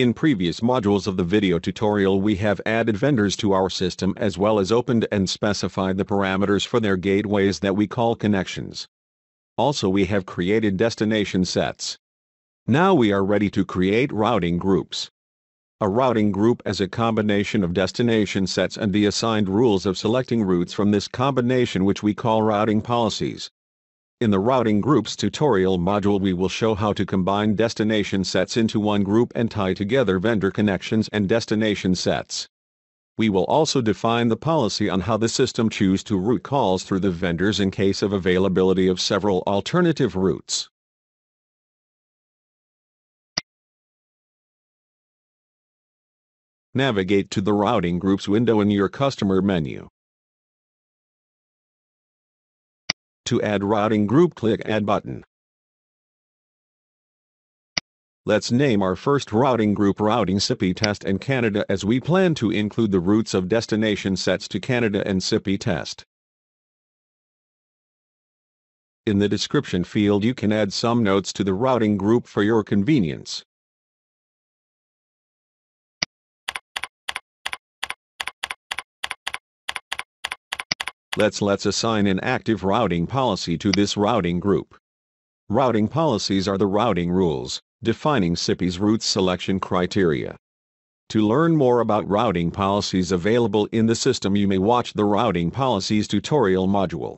In previous modules of the video tutorial we have added vendors to our system as well as opened and specified the parameters for their gateways that we call connections. Also we have created destination sets. Now we are ready to create routing groups. A routing group is a combination of destination sets and the assigned rules of selecting routes from this combination which we call routing policies. In the Routing Groups tutorial module we will show how to combine destination sets into one group and tie together vendor connections and destination sets. We will also define the policy on how the system choose to route calls through the vendors in case of availability of several alternative routes. Navigate to the Routing Groups window in your Customer menu. To add routing group click Add button. Let's name our first routing group Routing Sippy Test and Canada as we plan to include the routes of destination sets to Canada and Sippy Test. In the description field you can add some notes to the routing group for your convenience. Let's let's assign an active routing policy to this routing group. Routing policies are the routing rules, defining Sippy's route selection criteria. To learn more about routing policies available in the system you may watch the Routing Policies tutorial module.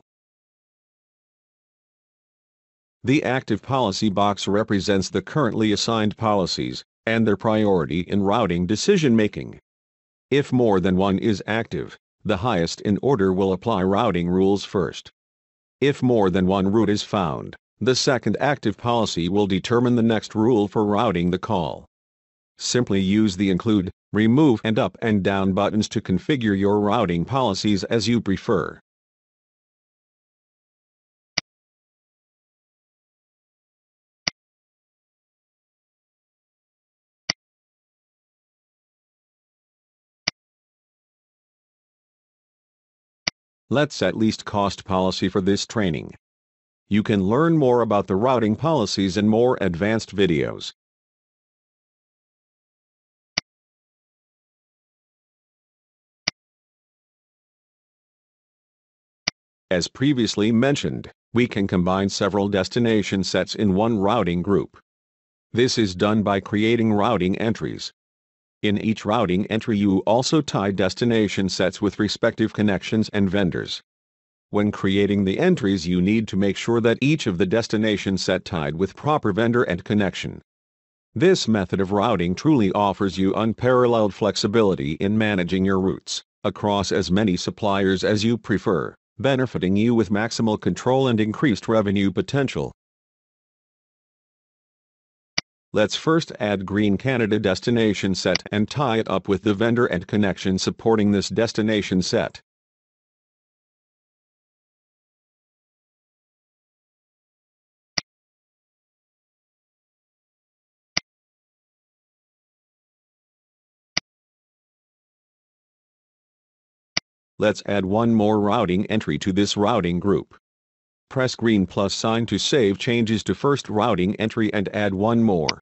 The active policy box represents the currently assigned policies and their priority in routing decision making. If more than one is active, the highest in order will apply routing rules first. If more than one route is found, the second active policy will determine the next rule for routing the call. Simply use the include, remove and up and down buttons to configure your routing policies as you prefer. Let's at least cost policy for this training. You can learn more about the routing policies in more advanced videos. As previously mentioned, we can combine several destination sets in one routing group. This is done by creating routing entries. In each routing entry you also tie destination sets with respective connections and vendors. When creating the entries you need to make sure that each of the destination set tied with proper vendor and connection. This method of routing truly offers you unparalleled flexibility in managing your routes across as many suppliers as you prefer, benefiting you with maximal control and increased revenue potential. Let's first add Green Canada destination set and tie it up with the vendor and connection supporting this destination set. Let's add one more routing entry to this routing group. Press green plus sign to save changes to first routing entry and add one more.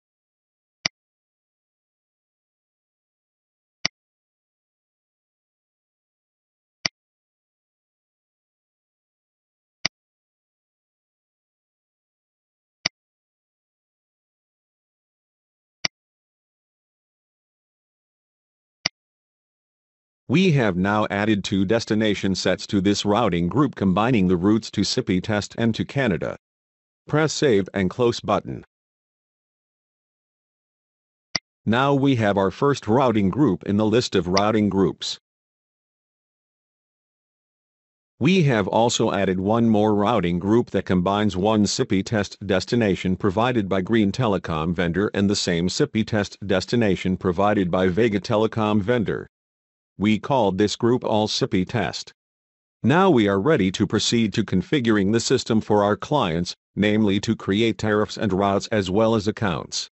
We have now added two destination sets to this routing group combining the routes to Sippy test and to Canada. Press Save and Close button. Now we have our first routing group in the list of routing groups. We have also added one more routing group that combines one Sippy test destination provided by Green Telecom vendor and the same Sippy test destination provided by Vega Telecom vendor. We called this group All Sippy Test. Now we are ready to proceed to configuring the system for our clients, namely to create tariffs and routes as well as accounts.